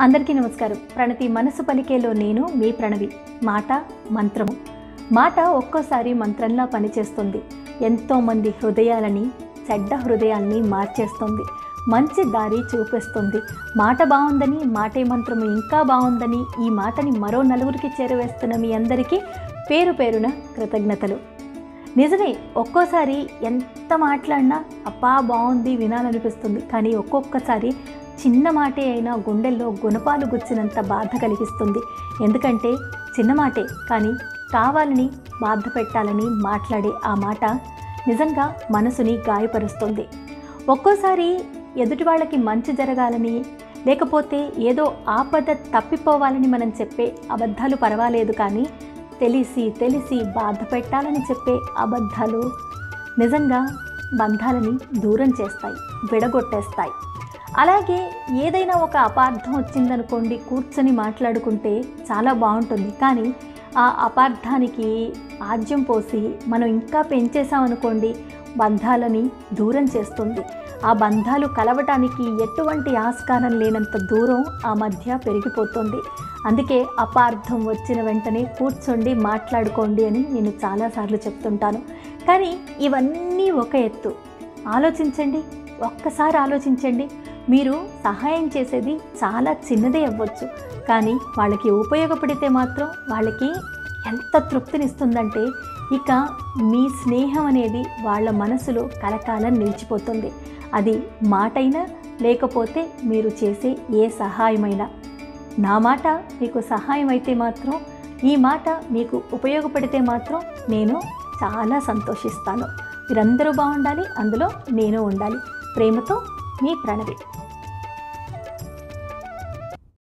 అందరికీ నమస్కారం. ప్రణతి మనసు పలికేలో నేను మీ ప్రణవి. మాట మంత్రము. మాట ఒక్కోసారి మంత్రంలా పనిచేస్తుంది. ఎంతోమంది హృదయాలని చెడ్డ హృదయాల్ని మార్చేస్తుంది. మంచి దారి చూపిస్తుంది. మాట బాగుందని మాటే మంత్రము ఇంకా బాగుందని ఈ మాటని మరో నలుగురికి చేరవేస్తున్న మీ అందరికీ పేరు పేరున కృతజ్ఞతలు. నిజమే ఒక్కోసారి ఎంత మాట్లాడినా అప్పా బాగుంది వినాలనిపిస్తుంది. కానీ ఒక్కొక్కసారి చిన్న మాటే అయినా గుండెల్లో గుణపాలు గుచ్చినంత బాధ కలిగిస్తుంది. ఎందుకంటే చిన్న మాటే కానీ కావాలని బాధ పెట్టాలని మాట్లాడే ఆ మాట నిజంగా మనసుని గాయపరుస్తుంది. ఒక్కోసారి ఎదుటి వాళ్ళకి మంచి జరగాలని లేకపోతే ఏదో ఆపద తప్పిపోవాలని మనం చెప్పే అబద్ధాలు పర్వాలేదు కానీ తెలిసి తెలిసి బాధ పెట్టాలని చెప్పే అబద్ధాలు నిజంగా బంధాలని దూరం చేస్తాయి విడగొట్టేస్తాయి. అలాగే ఏదైనా ఒక అపార్థం వచ్చిందనుకోండి కూర్చొని మాట్లాడుకుంటే చాలా బాగుంటుంది. కానీ ఆ అపార్థానికి ఆజ్యం పోసి మనం ఇంకా పెంచేసామనుకోండి బంధాలని దూరం చేస్తుంది. ఆ బంధాలు కలవటానికి ఎటువంటి ఆస్కారం లేనంత దూరం ఆ మధ్య పెరిగిపోతుంది. అందుకే అపార్థం వచ్చిన వెంటనే కూర్చోండి మాట్లాడుకోండి అని నేను చాలాసార్లు చెప్తుంటాను. కానీ ఇవన్నీ ఒక ఎత్తు. ఆలోచించండి ఒక్కసారి ఆలోచించండి. మీరు సహాయం చేసేది చాలా చిన్నదే అవ్వచ్చు. కానీ వాళ్ళకి ఉపయోగపడితే మాత్రం వాళ్ళకి ఎంత తృప్తినిస్తుందంటే ఇక మీ స్నేహం అనేది వాళ్ళ మనసులో కలకాలం నిలిచిపోతుంది. అది మాటైనా లేకపోతే మీరు చేసే ఏ సహాయమైనా. నా మాట మీకు సహాయం అయితే మాత్రం ఈ మాట మీకు ఉపయోగపడితే మాత్రం నేను చాలా సంతోషిస్తాను. మీరందరూ బాగుండాలి అందులో నేను ఉండాలి. ప్రేమతో మీ ప్రణవి.